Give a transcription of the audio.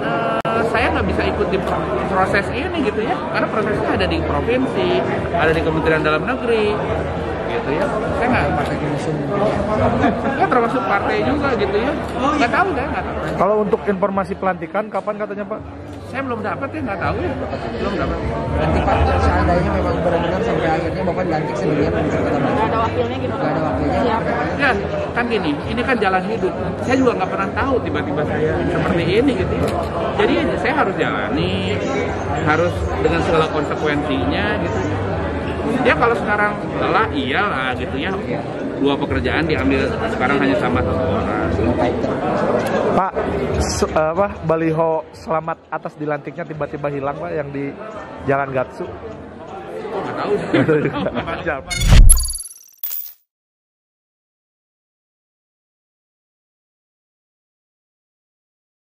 eh, saya nggak bisa ikut di pro- proses ini gitu ya, karena prosesnya ada di provinsi, ada di Kementerian Dalam Negeri, gitu ya. Saya nggak partai pengusung ya termasuk partai juga gitu ya. Nggak tahu saya nggak tahu. Kalau untuk informasi pelantikan kapan katanya Pak? Saya belum dapat ya nggak tahu ya, belum dapat. nanti Pak seandainya memang benar-benar sampai akhirnya Bapak dilantik sendirian di Kota Bandung Gak ada wakilnya gimana? nggak ada wakilnya Siapa? Ya kan gini, ini kan jalan hidup. Saya juga nggak pernah tahu tiba-tiba saya seperti ini gitu. Jadi saya harus jalani, harus dengan segala konsekuensinya gitu. Ya kalau sekarang lelah iyalah gitu ya. Dua pekerjaan diambil sekarang hanya sama satu orang. Pak, apa baliho selamat atas dilantiknya tiba-tiba hilang Pak yang di Jalan Gatsu. Nggak tahu. Siap.